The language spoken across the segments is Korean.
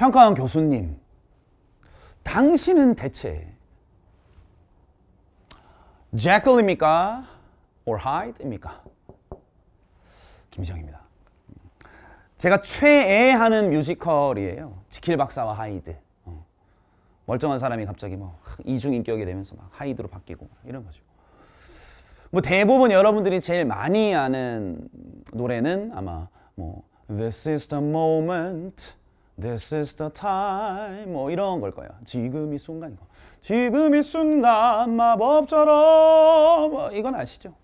평가원 교수님, 당신은 대체 Jekyll입니까? or Hyde입니까? 김지영입니다. 제가 최애하는 뮤지컬이에요. 지킬 박사와 하이드. 어. 멀쩡한 사람이 갑자기 뭐 이중 인격이 되면서 막 하이드로 바뀌고 이런 거죠. 뭐 대부분 여러분들이 제일 많이 아는 노래는 아마 뭐 This is the moment, This is the time 뭐 이런 걸 거예요. 지금 이 순간 이거. 지금 이 순간 마법처럼 뭐 이건 아시죠?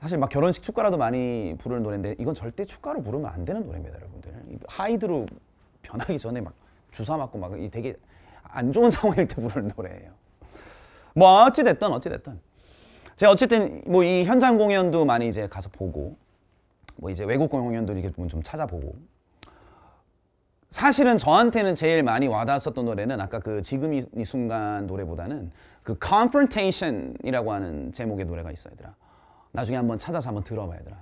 사실 막 결혼식 축가라도 많이 부르는 노래인데 이건 절대 축가로 부르면 안 되는 노래입니다, 여러분들. 하이드로 변하기 전에 막 주사 맞고 막 되게 안 좋은 상황일 때 부르는 노래예요. 뭐 어찌 됐든 어찌 됐든 제가 어쨌든 뭐 이 현장 공연도 많이 이제 가서 보고 뭐 이제 외국 공연도 이렇게 좀 찾아보고 사실은 저한테는 제일 많이 와닿았었던 노래는 아까 그 지금 이, 이 순간 노래보다는 그 confrontation이라고 하는 제목의 노래가 있어요, 얘들아. 나중에 한번 찾아서 한번 들어봐야 되라.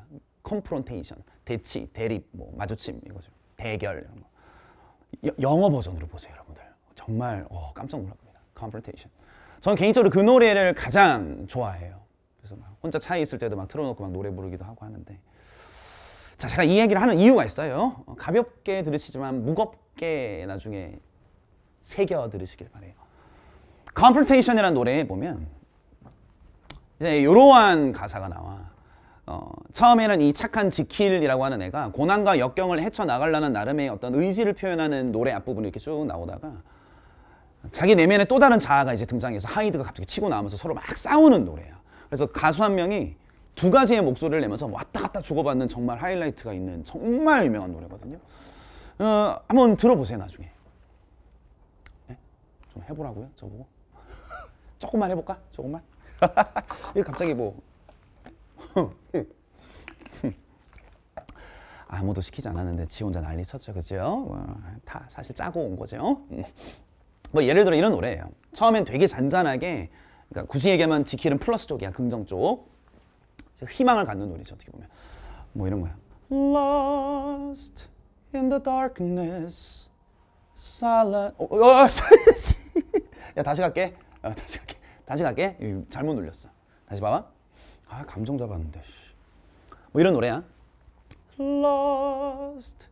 confrontation, 대치, 대립, 뭐 마주침 이거죠. 대결. 뭐. 여, 영어 버전으로 보세요, 여러분들. 정말 어, 깜짝 놀랍니다. confrontation. 저는 개인적으로 그 노래를 가장 좋아해요. 그래서 막 혼자 차에 있을 때도 막 틀어놓고 막 노래 부르기도 하고 하는데. 자, 제가 이 얘기를 하는 이유가 있어요. 가볍게 들으시지만 무겁게 나중에 새겨 들으시길 바래요. confrontation이라는 노래에 보면 이제 이러한 가사가 나와. 어, 처음에는 이 착한 지킬이라고 하는 애가 고난과 역경을 헤쳐나가려는 나름의 어떤 의지를 표현하는 노래 앞부분이 이렇게 쭉 나오다가 자기 내면에 또 다른 자아가 이제 등장해서 하이드가 갑자기 치고 나오면서 서로 막 싸우는 노래야. 그래서 가수 한 명이 두 가지의 목소리를 내면서 왔다 갔다 주고받는 정말 하이라이트가 있는 정말 유명한 노래거든요. 어, 한번 들어보세요 나중에. 네? 좀 해보라고요 저보고. 조금만 해볼까? 조금만. 갑자기 뭐 아무도 시키지 않았는데 지 혼자 난리 쳤죠, 그죠? 어, 다 사실 짜고 온 거죠. 뭐 예를 들어 이런 노래예요. 처음엔 되게 잔잔하게, 그러니까 굳이 얘기하면 지킬은 플러스 쪽이야, 긍정 쪽. 희망을 갖는 노래죠, 어떻게 보면. 뭐 이런 거야. Lost in the darkness, silent. 어, 어, 야 다시 갈게. 어, 다시 갈게. 다시 갈게. 잘못 눌렸어. 다시 봐봐. 아 감정 잡았는데. 뭐 이런 노래야. Lost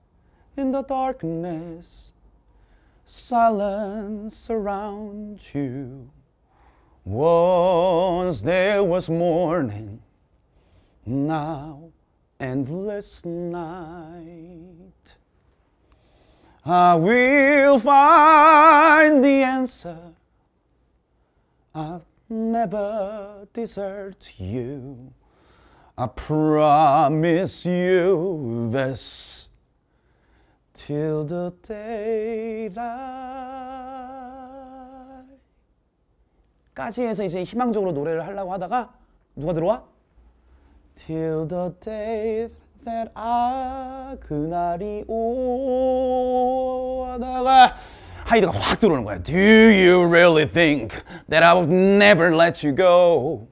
in the darkness, silence around you. Once there was morning, now endless night. I will find the answer. I'll never desert you. I promise you this till the daylight. 까지 해서 이제 희망적으로 노래를 하려고 하다가 누가 들어와? Till the day that I 그날이 오다가 하이드가 확 들어오는 거야. Do you really think that I would never let you go?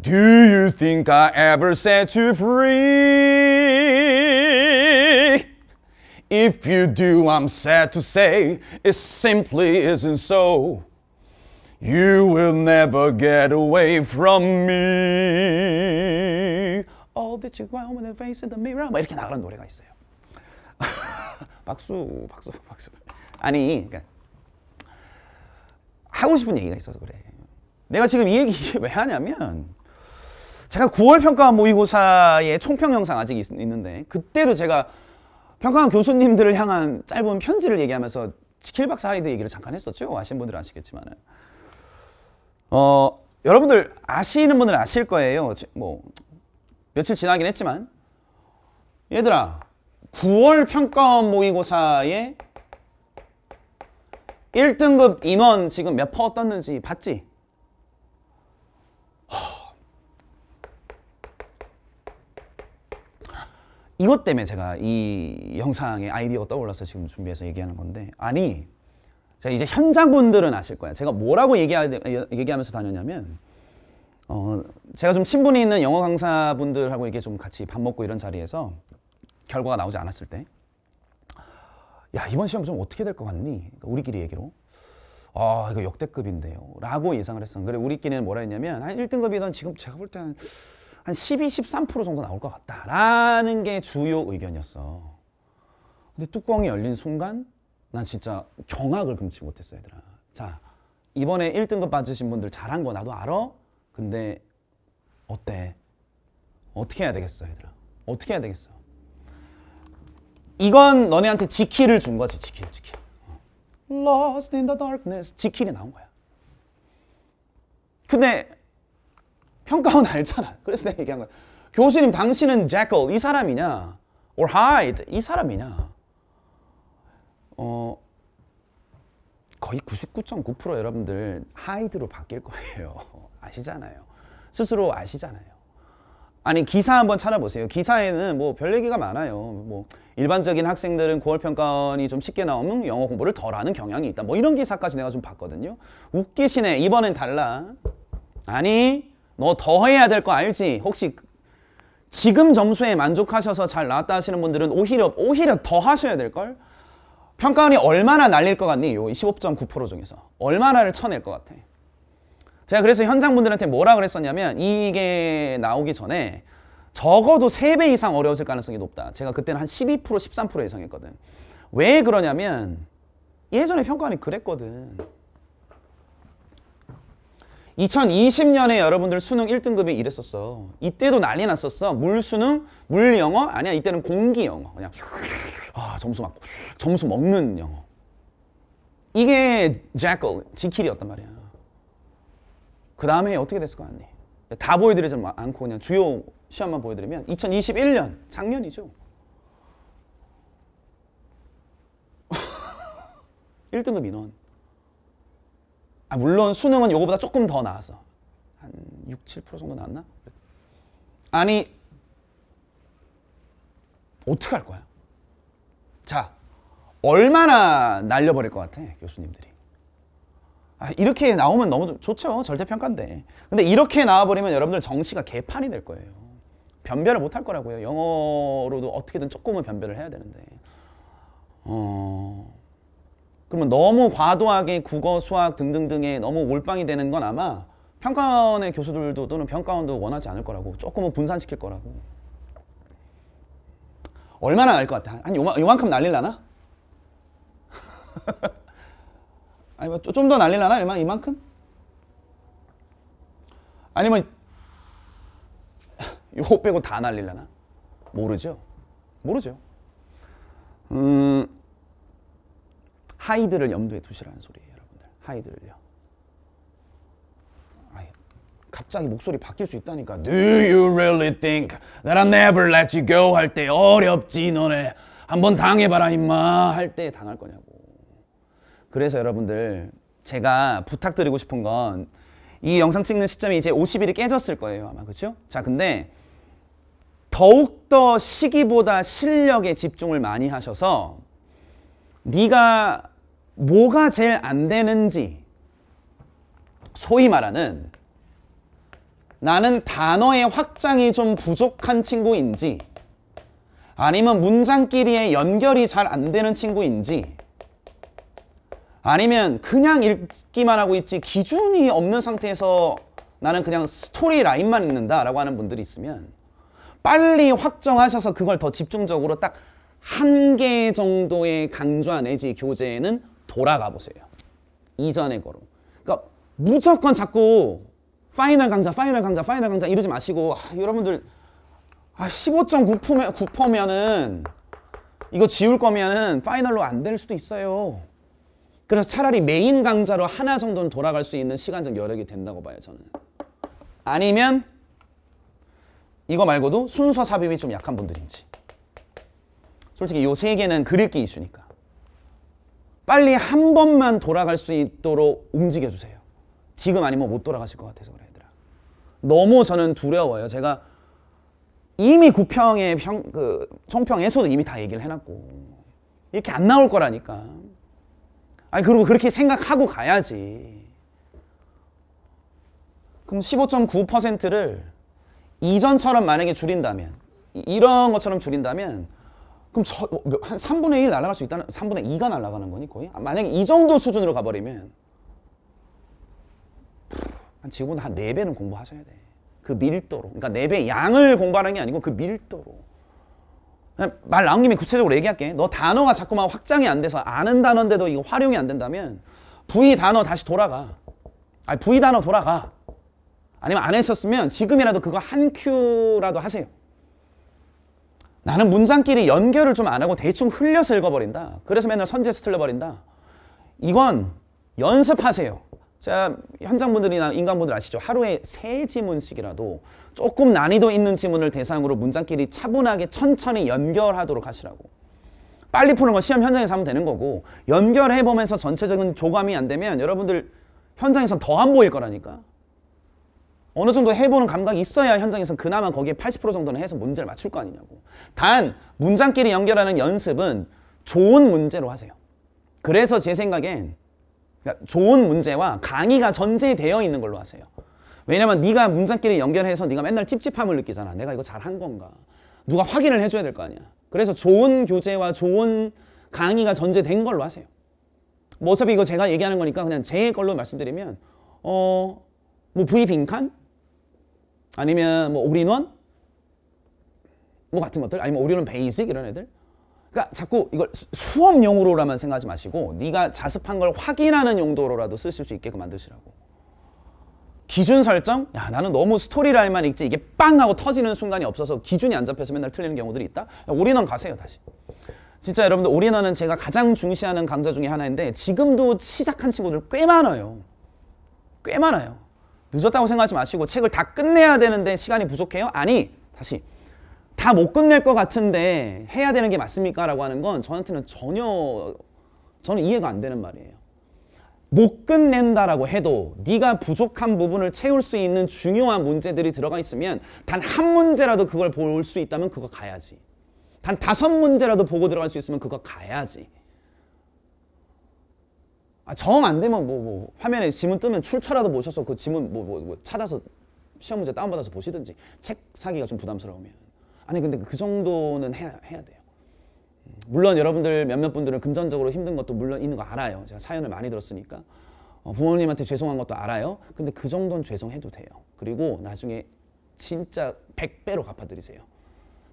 Do you think I ever set you free? If you do, I'm sad to say it simply isn't so. You will never get away from me. All that you want when the face the mirror. 막 이렇게 나가는 노래가 있어요. 박수, 박수, 박수. 아니, 그러니까 하고 싶은 얘기가 있어서 그래. 내가 지금 이 얘기 왜 하냐면 제가 9월 평가원 모의고사의 총평 영상 아직 있, 는데 그때도 제가 평가원 교수님들을 향한 짧은 편지를 얘기하면서 지킬박사 하이드 얘기를 잠깐 했었죠. 아시는 분들은 아시겠지만 어, 여러분들 아시는 분들은 아실 거예요. 뭐 며칠 지나긴 했지만 얘들아 9월 평가원 모의고사에 1등급 인원 지금 몇 퍼 떴는지 봤지? 이것 때문에 제가 이 영상의 아이디어가 떠올라서 지금 준비해서 얘기하는 건데 아니 제가 이제 현장 분들은 아실 거예요. 제가 뭐라고 얘기하, 얘기하 면서 다녔냐면 어, 제가 좀 친분이 있는 영어 강사 분들하고 이게 좀 같이 밥 먹고 이런 자리에서 결과가 나오지 않았을 때 야 이번 시험 좀 어떻게 될 것 같니? 그러니까 우리끼리 얘기로 아 이거 역대급인데요 라고 예상을 했어 그래 우리끼리는 뭐라 했냐면 한 1등급이던 지금 제가 볼 때는 한 12, 13% 정도 나올 것 같다 라는 게 주요 의견이었어 근데 뚜껑이 열린 순간 난 진짜 경악을 금치 못했어 얘들아. 자 이번에 1등급 받으신 분들 잘한 거 나도 알아? 근데 어때? 어떻게 해야 되겠어 얘들아? 어떻게 해야 되겠어? 이건 너네한테 지키를 준 거지 지킬 지킬. Lost in the darkness. 지킬이 나온 거야. 근데 평가원 알잖아. 그래서 내가 얘기한 거야. 교수님 당신은 Jekyll 이 사람이냐? Or Hyde 이 사람이냐 어 거의 99.9% 여러분들 하이드로 바뀔 거예요 아시잖아요 스스로 아시잖아요 아니 기사 한번 찾아보세요. 기사에는 뭐 별 얘기가 많아요. 뭐 일반적인 학생들은 9월 평가원이 좀 쉽게 나오면 영어 공부를 덜 하는 경향이 있다. 뭐 이런 기사까지 내가 좀 봤거든요. 웃기시네. 이번엔 달라. 아니 너 더 해야 될 거 알지? 혹시 지금 점수에 만족하셔서 잘 나왔다 하시는 분들은 오히려 오히려 더 하셔야 될 걸. 평가원이 얼마나 날릴 것 같니? 요25.9% 중에서 얼마나를 쳐낼 것 같아? 제가 그래서 현장 분들한테 뭐라 그랬었냐면 이게 나오기 전에 적어도 3배 이상 어려워질 가능성이 높다. 제가 그때는 한 12% 13% 예상했거든. 왜 그러냐면 예전에 평가원이 그랬거든. 2020년에 여러분들 수능 1등급이 이랬었어. 이때도 난리 났었어. 물 수능, 물 영어 아니야. 이때는 공기 영어. 그냥 아, 점수 막 점수 먹는 영어. 이게 제클 지킬이었단 말이야. 그 다음에 어떻게 됐을 것 같니? 다 보여드리지 않고 그냥 주요 시험만 보여드리면 2021년 작년이죠. 1등급 인원. 아, 물론 수능은 요거보다 조금 더 나왔어. 한 6, 7% 정도 나왔나? 아니 어떻게 할 거야? 자, 얼마나 날려버릴 것 같아, 교수님들이. 아, 이렇게 나오면 너무 좋죠. 절대평가인데. 근데 이렇게 나와버리면 여러분들 정시가 개판이 될 거예요. 변별을 못 할 거라고요. 영어로도 어떻게든 조금은 변별을 해야 되는데. 어... 그러면 너무 과도하게 국어, 수학 등등등에 너무 몰빵이 되는 건 아마 평가원의 교수들도 또는 평가원도 원하지 않을 거라고 조금은 분산시킬 거라고. 얼마나 날 것 같아? 한 요만, 요만큼 날릴라나? 아니 뭐 좀 더 날리려나 이만 이만큼? 아니면 요 빼고 다 날리려나? 모르죠. 모르죠. 음, 하이드를 염두에 두시라는 소리예요, 여러분들. 하이드를요. 갑자기 목소리 바뀔 수 있다니까. Do you really think that I never let you go 할 때 어렵지 너네. 한번 당해봐라 임마 할 때 당할 거냐고. 그래서 여러분들 제가 부탁드리고 싶은 건 이 영상 찍는 시점이 이제 50일이 깨졌을 거예요 아마 그렇죠? 자 근데 더욱더 시기보다 실력에 집중을 많이 하셔서 네가 뭐가 제일 안 되는지 소위 말하는 나는 단어의 확장이 좀 부족한 친구인지 아니면 문장끼리의 연결이 잘 안 되는 친구인지 아니면 그냥 읽기만 하고 있지 기준이 없는 상태에서 나는 그냥 스토리 라인만 읽는다라고 하는 분들이 있으면 빨리 확정하셔서 그걸 더 집중적으로 딱 한 개 정도의 강좌 내지 교재에는 돌아가 보세요. 이전의 거로. 그러니까 무조건 자꾸 final 강좌, final 강좌, final 강좌 이러지 마시고 아, 여러분들 아, 15.9%면은 이거 지울 거면은 final로 안 될 수도 있어요. 그래서 차라리 메인 강좌로 하나 정도는 돌아갈 수 있는 시간적 여력이 된다고 봐요, 저는. 아니면 이거 말고도 순서 삽입이 좀 약한 분들인지. 솔직히 이세 개는 그릴기 이슈니까. 빨리 한 번만 돌아갈 수 있도록 움직여주세요. 지금 아니면 못 돌아가실 것 같아서 그래, 얘들아. 너무 저는 두려워요. 제가 이미 구평의 평, 그, 총평에서도 이미 다 얘기를 해놨고. 이렇게 안 나올 거라니까. 아니 그리고 그렇게 생각하고 가야지. 그럼 15.9%를 이전처럼 만약에 줄인다면 이런 것처럼 줄인다면 그럼 저, 어, 몇- 한 3분의 1 날아갈 수 있다는 3분의 2가 날아가는 거니 거의? 아, 만약에 이 정도 수준으로 가버리면 한 지금보다 한 4배는 공부하셔야 돼. 그 밀도로. 그러니까 4배 양을 공부하는 게 아니고 그 밀도로. 말 나온 김에 구체적으로 얘기할게. 너 단어가 자꾸만 확장이 안 돼서 아는 단어인데도 이거 활용이 안 된다면 V 단어 다시 돌아가. 아니 V 단어 돌아가. 아니면 안 했었으면 지금이라도 그거 한 큐라도 하세요. 나는 문장끼리 연결을 좀 안 하고 대충 흘려서 읽어버린다. 그래서 맨날 선제에서 틀려버린다. 이건 연습하세요. 자, 현장분들이나 인간분들 아시죠? 하루에 세 지문씩이라도 조금 난이도 있는 지문을 대상으로 문장끼리 차분하게 천천히 연결하도록 하시라고. 빨리 푸는 건 시험 현장에서 하면 되는 거고 연결해 보면서 전체적인 조감이 안 되면 여러분들 현장에서 더안 보일 거라니까. 어느 정도 해보는 감각이 있어야 현장에서 그나마 거기에 80% 정도는 해서 문제를 맞출 거 아니냐고. 단 문장끼리 연결하는 연습은 좋은 문제로 하세요. 그래서 제 생각엔 그러니까 좋은 문제와 강의가 전제되어 있는 걸로 하세요. 왜냐면 네가 문장끼리 연결해서 네가 맨날 찝찝함을 느끼잖아. 내가 이거 잘한 건가? 누가 확인을 해줘야 될 거 아니야. 그래서 좋은 교재와 좋은 강의가 전제된 걸로 하세요. 뭐 어차피 이거 제가 얘기하는 거니까 그냥 제 걸로 말씀드리면 어 뭐 V 빈칸 아니면 뭐 올인원 뭐 같은 것들 아니면 all-in-one basic 이런 애들 그러니까 자꾸 이걸 수- 수업 용으로라만 생각하지 마시고 네가 자습한 걸 확인하는 용도로라도 쓰실 수 있게끔 만드시라고 기준 설정? 야 나는 너무 storyline만 읽지 이게 빵 하고 터지는 순간이 없어서 기준이 안 잡혀서 맨날 틀리는 경우들이 있다? 야, 올인원 가세요 다시 진짜 여러분들 all-in-one은 제가 가장 중시하는 강좌 중에 하나인데 지금도 시작한 친구들 꽤 많아요 꽤 많아요 늦었다고 생각하지 마시고 책을 다 끝내야 되는데 시간이 부족해요? 아니 다시 다 못 끝낼 것 같은데 해야 되는 게 맞습니까? 라고 하는 건 저한테는 전혀 저는 이해가 안 되는 말이에요. 못 끝낸다라고 해도 네가 부족한 부분을 채울 수 있는 중요한 문제들이 들어가 있으면 단 한 문제라도 그걸 볼 수 있다면 그거 가야지. 단 다섯 문제라도 보고 들어갈 수 있으면 그거 가야지. 아, 정 안 되면 뭐, 뭐 화면에 지문 뜨면 출처라도 보셔서 그 지문 뭐, 뭐, 뭐 찾아서 시험 문제 다운받아서 보시든지 책 사기가 좀 부담스러우면 아니 근데 그 정도는 해야, 해야 돼요. 음, 물론 여러분들 몇몇 분들은 금전적으로 힘든 것도 물론 있는 거 알아요. 제가 사연을 많이 들었으니까 어, 부모님한테 죄송한 것도 알아요. 근데 그 정도는 죄송해도 돼요. 그리고 나중에 진짜 100배로 갚아드리세요.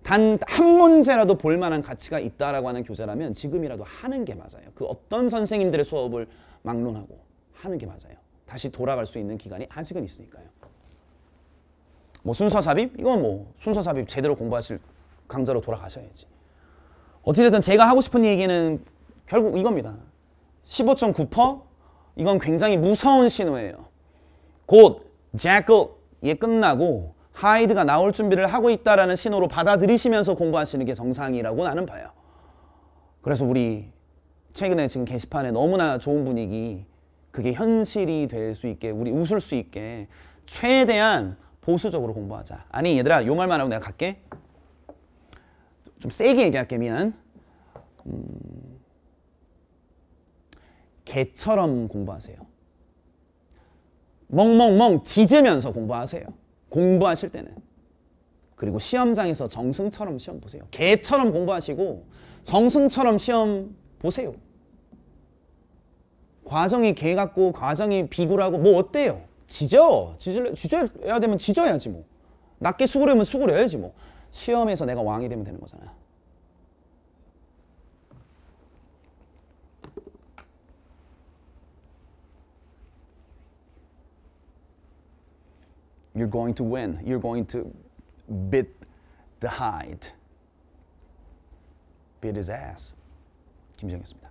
단 한 문제라도 볼 만한 가치가 있다라고 하는 교재라면 지금이라도 하는 게 맞아요. 그 어떤 선생님들의 수업을 막론하고 하는 게 맞아요. 다시 돌아갈 수 있는 기간이 아직은 있으니까요. 뭐 순서 삽입? 이건 뭐 순서 삽입 제대로 공부하실 강좌로 돌아가셔야지. 어찌됐든 제가 하고 싶은 얘기는 결국 이겁니다. 15.9% 이건 굉장히 무서운 신호예요. 곧 제클이 끝나고 하이드가 나올 준비를 하고 있다라는 신호로 받아들이시면서 공부하시는 게 정상이라고 나는 봐요. 그래서 우리 최근에 지금 게시판에 너무나 좋은 분위기 그게 현실이 될 수 있게 우리 웃을 수 있게 최대한 보수적으로 공부하자. 아니 얘들아 요 말만 하고 내가 갈게. 좀 세게 얘기할게 미안. 음, 개처럼 공부하세요. 멍멍멍 짖으면서 공부하세요. 공부하실 때는. 그리고 시험장에서 정승처럼 시험 보세요. 개처럼 공부하시고 정승처럼 시험 보세요. 과정이 개 같고 과정이 비굴하고 뭐 어때요? 짖어. 짖을 짖어야 되면 짖어야지 뭐. 낮게 수그려면 수그려야지 뭐. 시험에서 내가 왕이 되면 되는 거잖아. You're going to win. You're going to beat the hide. beat his ass. 김정희였습니다.